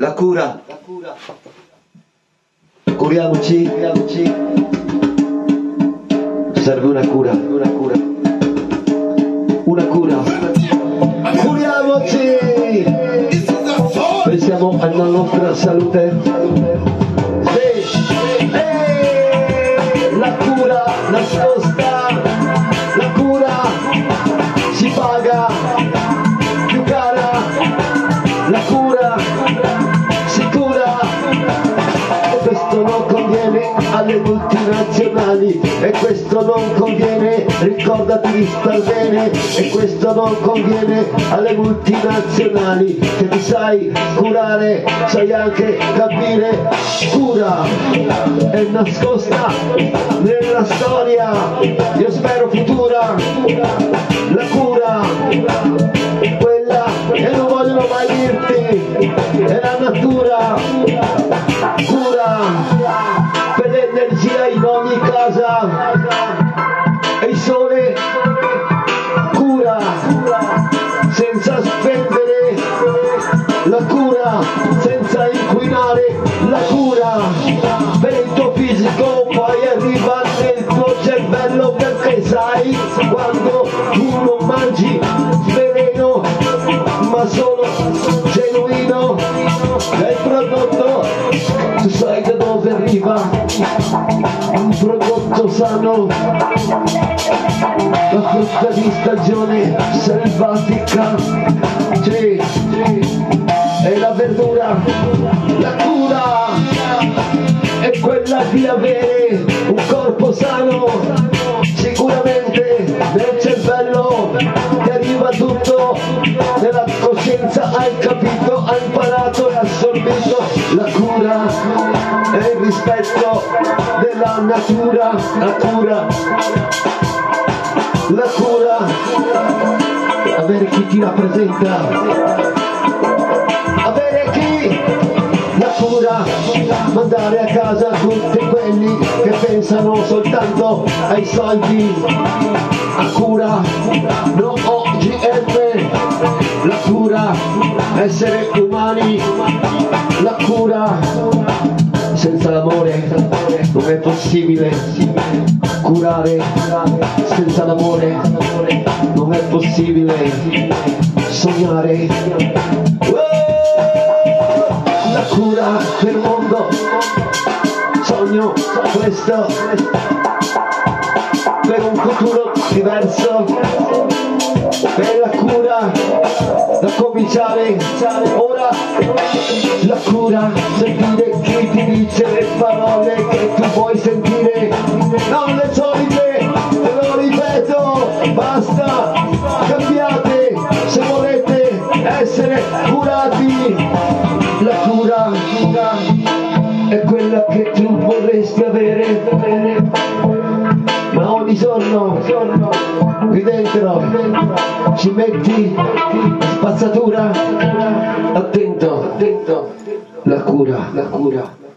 La cura. Curiamoci, curiamoci. Serve una cura, una cura. Una cura. Curiamoci! Pensiamo alla nostra salute. Non conviene alle multinazionali. E questo non conviene, ricordati di star bene. E questo non conviene alle multinazionali. Che ti sai curare, sai anche capire, cura è nascosta nella storia, io spero futura, la cura è la natura cura per l'energia in ogni casa. E il sole cura senza spendere la cura senza inquinare la cura. Per il tuo fisico poi arriva nel tuo cervello perché sai arriva un prodotto sano. La frutta di stagione selvatica. Sì, sì, è la verdura natura la cura. La cura. Avere chi ti rappresenta. Avere chi? La cura. Mandare a casa tutti quelli che pensano soltanto ai soldi. A cura. No OGM la cura. Essere umani. La cura senza l'amore non è possibile curare senza l'amore non è possibile sognare la cura del mondo. Sogno questo. Per un futuro diverso. Per la cura da cominciare. Ora. La cura sentire curati la cura è quella che tu vorresti avere ma ogni giorno qui dentro ci metti spazzatura attento attento. La cura la cura